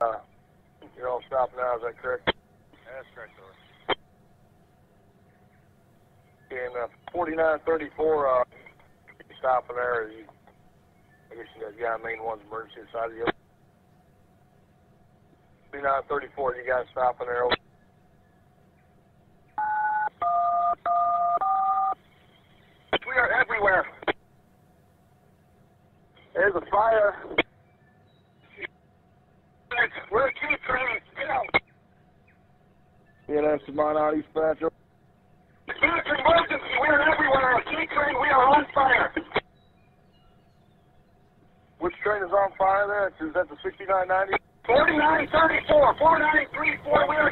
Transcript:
Uh, you're all stopped now, is that correct? That's correct, sir. In uh, 4934, uh, you stopping there, you, I guess you guys got main one's emergency side of you. 4934, you guys stopping there. We are everywhere. There's a fire. Yeah, that's emergency. We are everywhere. Train, we are on fire. Which train is on fire there? Is that the 6990? 4934, 4934, we are